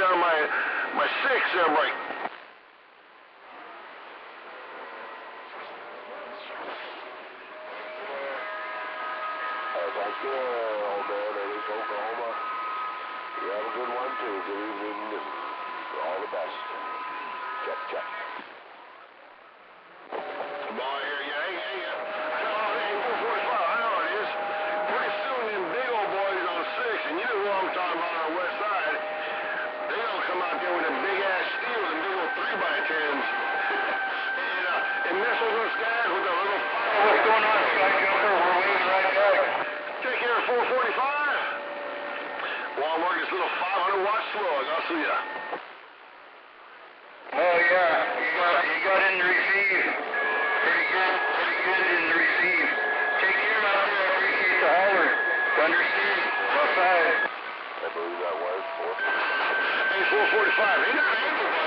Bud Lights out of my my six there. As I care, old man, it is Oklahoma. You have a good one, too. Good evening, and all the best. Check, check. Boy, here, yeah, hey, hey, yeah. I know, hey, 445, I know it is. Pretty soon, them big old boys on six, and you know who I'm talking about on the west side, they gonna come out there with a big ass steel and big old three by tens. and, uh, and missiles and skies with a little fire. What's going on, Sky Jumper? We're waiting right back. Take care of 445. While I'm working this little 500 watt slug, I'll see ya. Oh yeah, you got you got in the receive. Pretty good, pretty good in the receive. Take care out there. I appreciate the holler. Understand? Outside. I believe that was four. Hey, 445,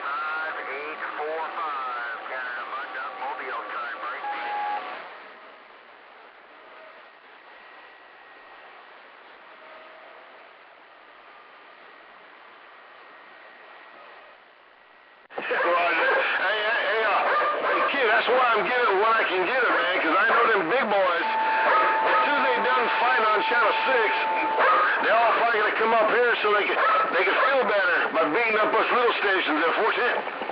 55845. On Channel 6, they all probably going to come up here so they can, they can feel better by beating up us little stations at 410.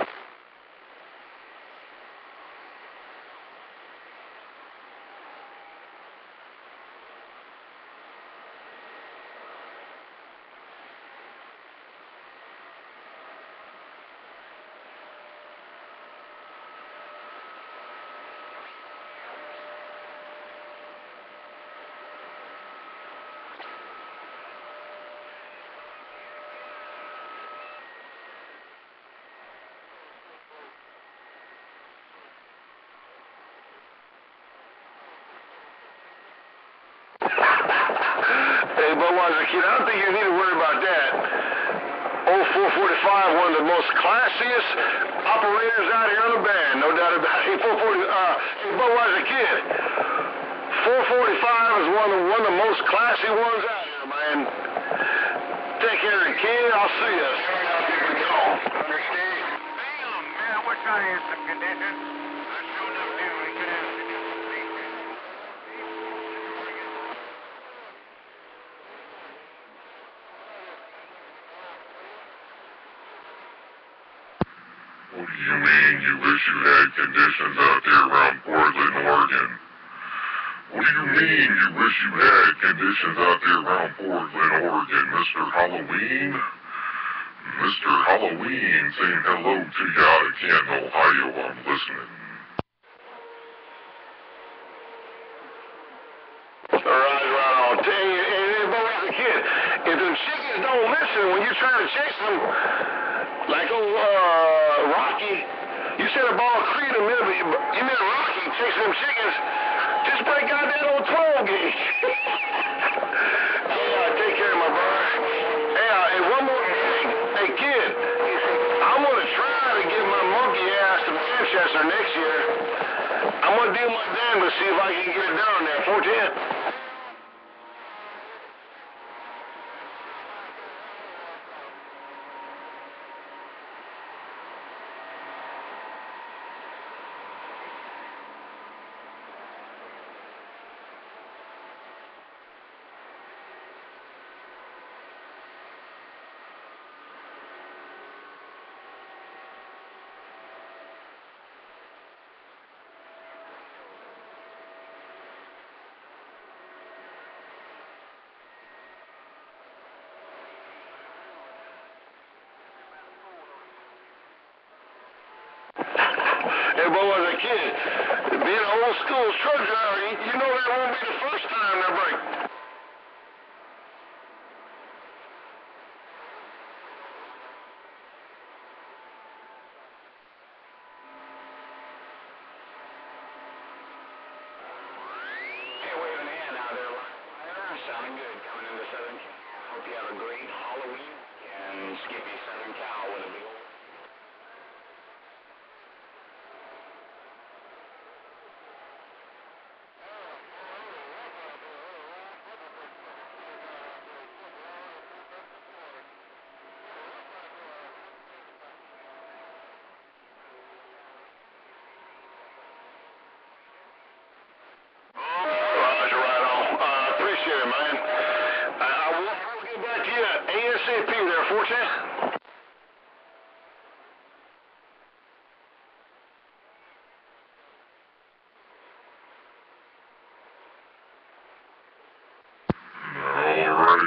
Hey, Budweiser kid, I don't think you need to worry about that. Old 445, one of the most classiest operators out here on the band, no doubt about it. Hey, 440, uh, hey, Budweiser kid, 445 is one of the, one of the most classy ones out here, man. Take care of the kid. I'll see you. Understand? Damn, man, I wish I had some conditions. I sure enough do. We could have What do you mean you wish you had conditions out there around Portland, Oregon? What do you mean you wish you had conditions out there around Portland, Oregon, Mr. Halloween? Mr. Halloween saying hello to you out of Canton, Ohio. I'm listening. If them chickens don't listen when you're trying to chase them, like old uh, Rocky, you said Apollo Creed a minute, you, meant Rocky chasing them chickens. Just break out that old 12 gauge. hey, uh, take care, of my brother. Hey, uh, hey, one more thing. Hey, kid, I'm gonna try to get my monkey ass to Manchester next year. I'm gonna do my damn to see if I can get it down there. 410. Hey, boy, as a kid, being an old school truck driver, you, you know that won't be the first time they break. Hey, waving a hand out there, Liner. Sounding good coming into Southern Cal. Hope you have a great Halloween and Skippy Southern Cal with a big old. Roger, right on. Uh, appreciate it, man. I, I will I'll get back to you ASAP there, Forte.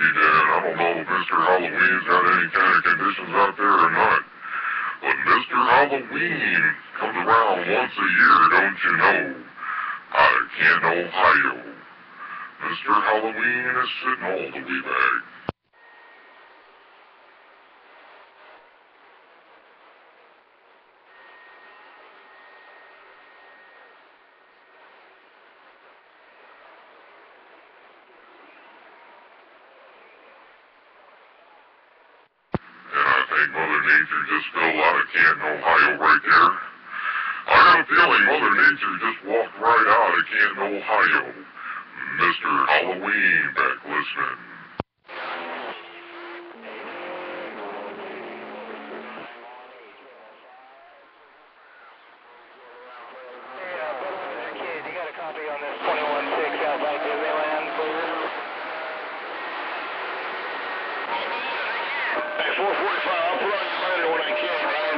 Alrighty then, I don't know if Mr. Halloween's got any kind of conditions out there or not. But Mr. Halloween comes around once a year, don't you know? Out of Canton, Ohio. Mr. Halloween is sitting all the way back. And I think Mother Nature just fell out of Canton, Ohio right there. I got a feeling Mother Nature just walked right out of Canton, Ohio. Mr. Halloween back listening. Hey, uh, brother, kid, you got a copy on this 21-6 outside Disneyland, please? Hey, 445, I'll put on you later when I can, man.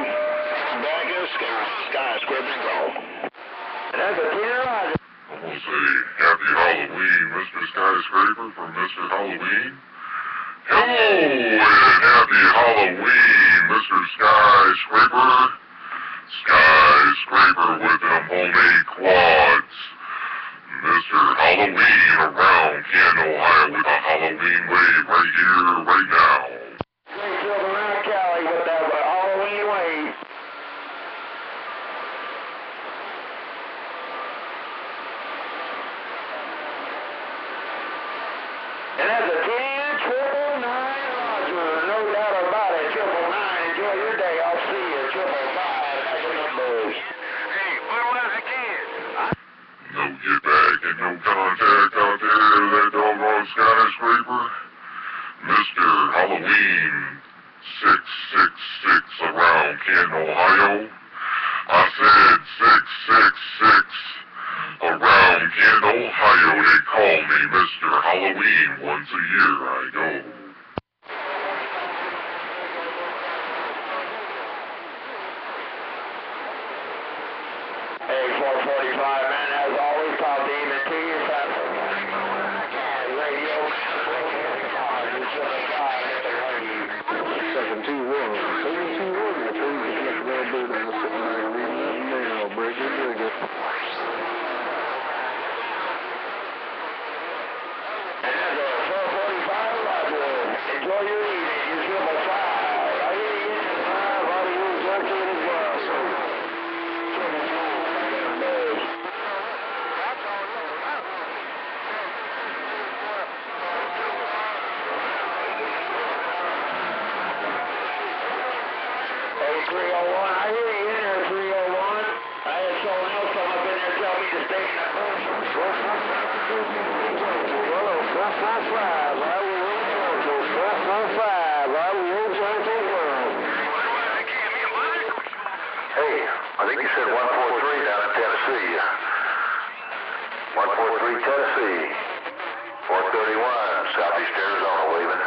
Back in the sky, skyscraper go. That's a Tina Roger. I'm gonna say Happy Halloween, Mr. Skyscraper from Mr. Halloween. Hello and Happy Halloween, Mr. Skyscraper. Skyscraper with them homemade quads. Mr. Halloween around Canton, Ohio with a Halloween wave right here, right now. Great Silver Round Cali with that uh, Halloween wave. And that's a 10 triple nine Roger, no doubt about it. Triple nine, enjoy your day. I'll see you. Triple five, back in the bush. Hey, put on as a kid. No get back and no contact out there, that doggone skyscraper. Mr. Halloween 666 around Canton, Ohio. I said 666 around Canton, Ohio. They call me Mr. Halloween. Once a year I go. Hey, 445, man, as always, talk to even to your family. Radio, Seven two one. Seven two one. I told you to look that dude on the sitting there reading that mail, break it, break it. And that's a 445, Roger. Enjoy your evening. You triple five. I hear you in five. How do you junkie as well, so. Triple five, back in the bush. Hey, 301, I hear you in there, 301. I had someone else come up in there tell me to stay in the bush. Hello, 445, I will rejoin you. 445, I will rejoin the world. Hey, I think you said 143 down in Tennessee. 143 Tennessee. 431 Southeast Arizona waving.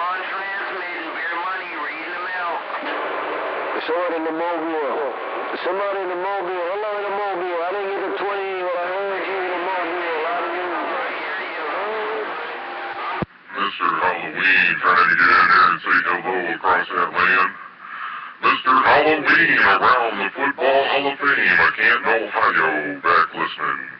On transmitting, beer money, reading the mail. Somebody in the mobile. Somebody in the mobile. Hello in the mobile. I didn't get the 20, but I heard you in the mobile. I didn't Mr. Halloween trying to get in there and say hello across that land. Mr. Halloween around the Football Hall of Fame, a Canton, Ohio. Back listening.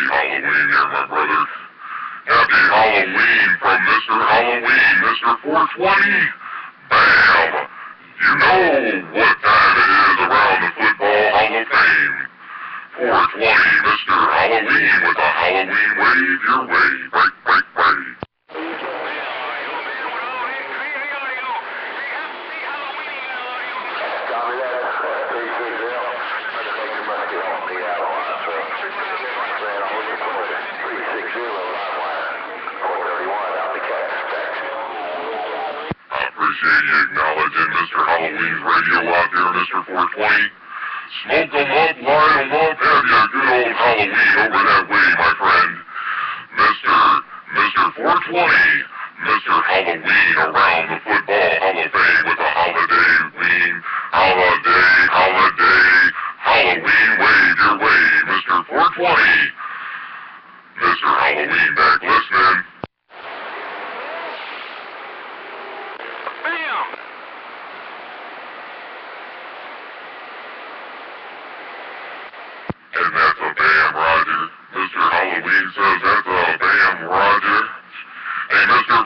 Happy Halloween here, my brother. Happy Halloween from Mr. Halloween, Mr. 420. Bam! You know what time it is around the Football Hall of Fame. 420, Mr. Halloween with a Halloween wave your way. Break, break, break. Copy that. Uh, 360. I'm gonna make the musket on the out on us, so. Man, I'm looking for it. 360 line wire. 431 out the cat. Thanks. I appreciate acknowledging Mr. Halloween's radio out there, Mr. 420. Smoke 'em up, line 'em up, have you a good old Halloween over that way, my friend. Mr. Mr. 420, Mr. Halloween around the Football Hall of Fame with a holiday ween, holiday, holiday, Halloween wave your way, Mr. 420. Mr. Halloween back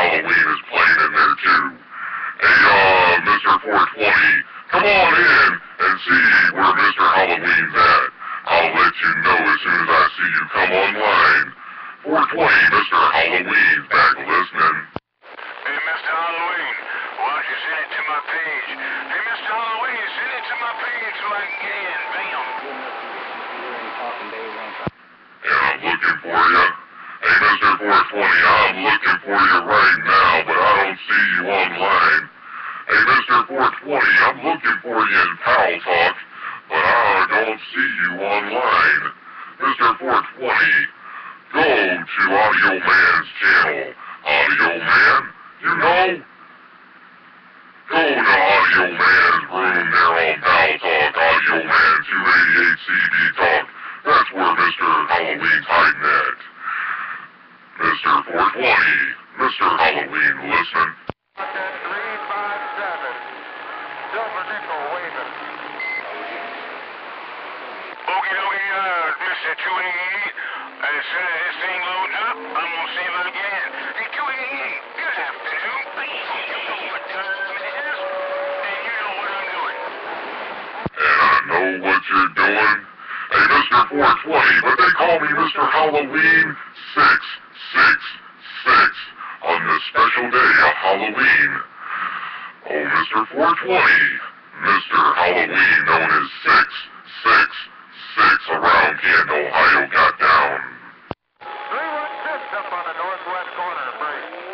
Halloween is playing in there too. Hey, uh, Mr. 420, come on in and see where Mr. Halloween's at. I'll let you know as soon as I see you come online. 420, Mr. Halloween's back listening. Hey, Mr. Halloween, why don't you send it to my page? Hey, Mr. Halloween, send it to my page so I can get in. Bam. And I'm looking for you. Mr. 420, I'm looking for you right now, but I don't see you online. Hey, Mr. 420, I'm looking for you in Pal Talk, but I don't see you online. Mr. 420, go to Audioman's channel. Audioman, you know? Go to Audioman's room there on Paltalk, Audio Man 288 CB Talk. That's where Mr. Halloween's hiding at. Mr. 420, Mr. Halloween, listen. Three, five, seven. Silver nickel waving. Okie dokie, uh, Mr. 288. As soon as this thing loads up, I'm gonna see if I can. Hey, 288, good afternoon. You know what time it is, and you know what I'm doing. And I know what you're doing. Hey, Mr. 420, but they call me Mr. Halloween 666 on this special day of Halloween. Oh, Mr. 420, Mr. Halloween known as 666 around Canton, Ohio got down. 316 up on the northwest corner, break.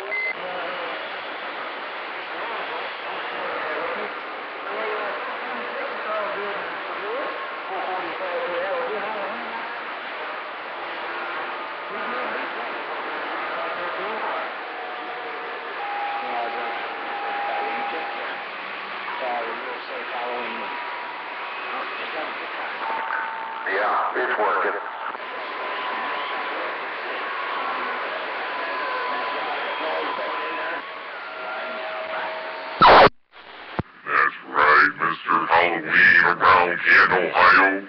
Yeah, it's working. That's right. Mr. Halloween around Canton, Ohio.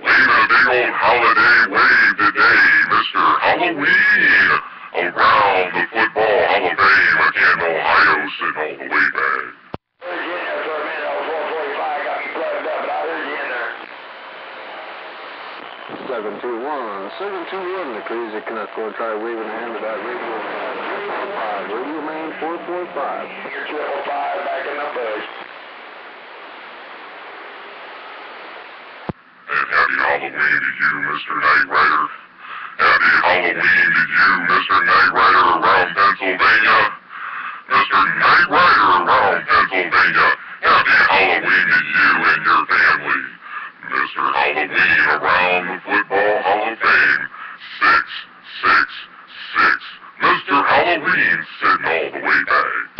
Waving a big old holiday wave today, Mr. Halloween around the Football Hall of Fame of Canton, Ohio, sitting all the way back. Heard you in there for a minute. I was 445, got you plugged up, but I heard you in there. 721, 721, the crazy Canuck going to try waving a hand that radio. uh, 345, radio main 445. You're triple five back in the bush. And happy Halloween to you, Mr. Knight Rider. Happy Halloween to you, Mr. Knight Rider around Pennsylvania. Mr. Knight Rider around Pennsylvania. Happy Halloween to you and your family. Mr. Halloween around the Football Hall of Fame. Six, six, six. Mr. Halloween sitting all the way back.